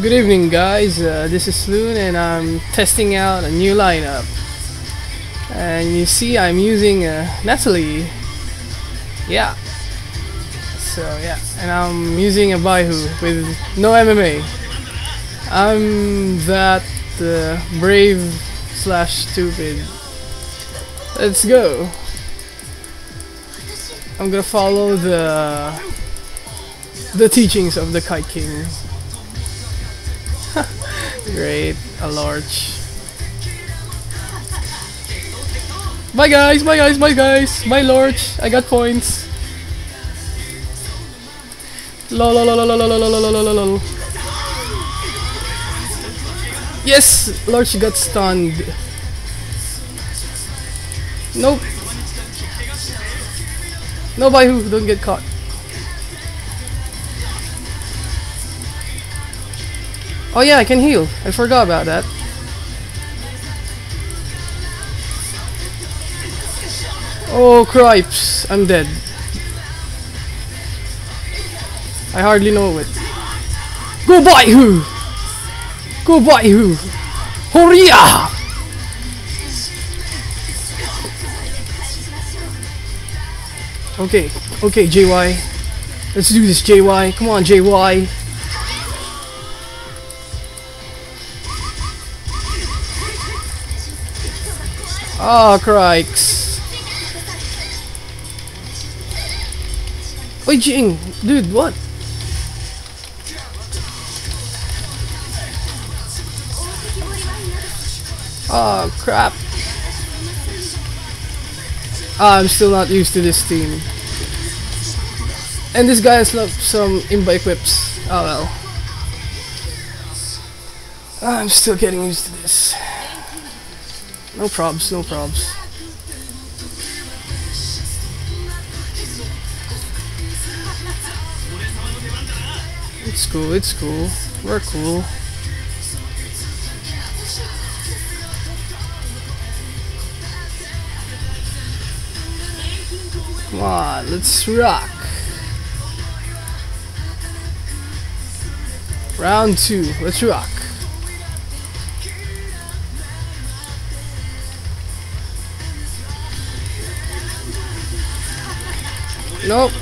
Good evening, guys. Uh, this is Loon, and I'm testing out a new lineup. And you see, I'm using uh, Natalie. Yeah. So yeah, and I'm using a Baihu with no MMA. I'm that uh, brave slash stupid. Let's go. I'm gonna follow the the teachings of the Kite King. Great, a large. Bye guys, bye guys, bye guys, bye Lorch, I got points. Lol lol lol lol lol lol lol lol lol Yes, Lorch got stunned. Nope. No Baihu, don't get caught. Oh yeah, I can heal. I forgot about that. Oh cripes, I'm dead. I hardly know it. Go Baihu? Go Baihu? Horia! Okay, okay, JY. Let's do this, JY. Come on, JY. Oh, crikes. Wait, Jing, dude, what? Oh, crap. Ah, I'm still not used to this team. And this guy has some imba equips. Oh ah, well. I'm still getting used to this. No probs, no probs. It's cool, it's cool. We're cool. Come on, let's rock. Round two, let's rock. Nope.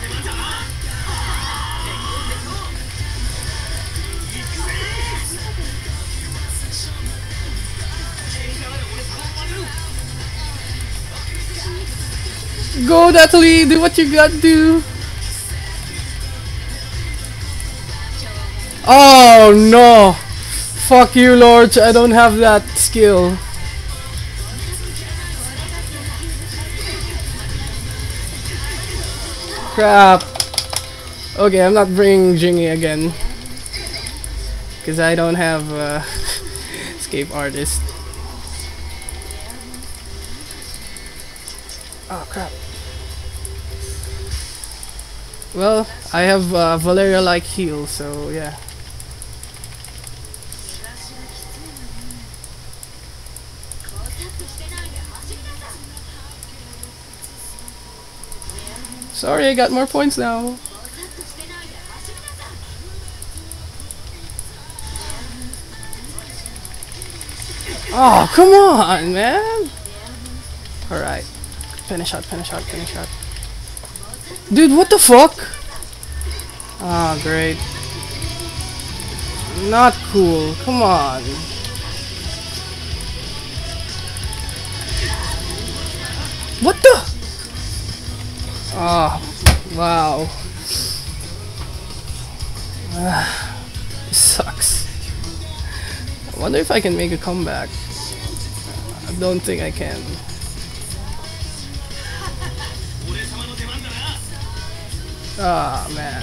Go Natalie, do what you gotta do. Oh no! Fuck you Lord, I don't have that skill. Crap. Okay, I'm not bringing Jingy again. Because I don't have uh, escape artist. Oh crap. Well, I have uh, Valeria like heal, so yeah. Sorry, I got more points now. Oh, come on, man! Alright. Finish shot, finish shot, finish shot. Dude, what the fuck? Ah, oh, great. Not cool. Come on. What the? Oh, wow. Uh, sucks. I wonder if I can make a comeback. I don't think I can. Ah, oh, man.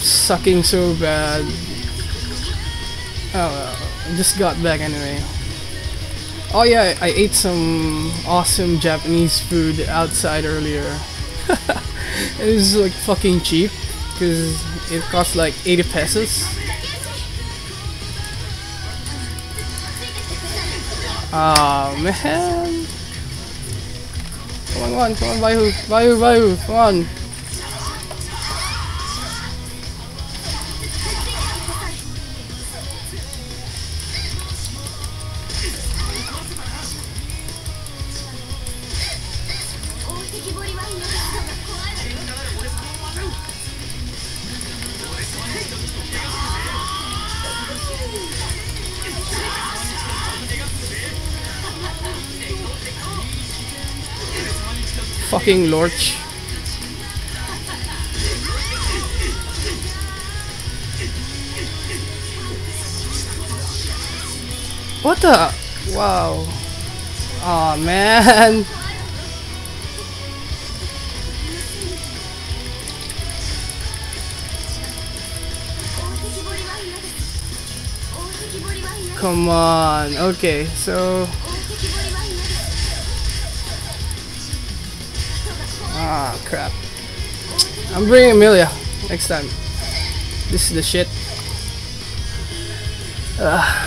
Sucking so bad. Oh well, I just got back anyway. Oh yeah, I ate some awesome Japanese food outside earlier. it was like fucking cheap because it cost like 80 pesos. Oh man. Come on, come on, come on, Baihu, Baihu, Baihu, come on. Fucking lorch. What the? Wow. oh, man. Come on. Okay, so Ah, crap. I'm bringing Amelia next time. This is the shit. Ugh.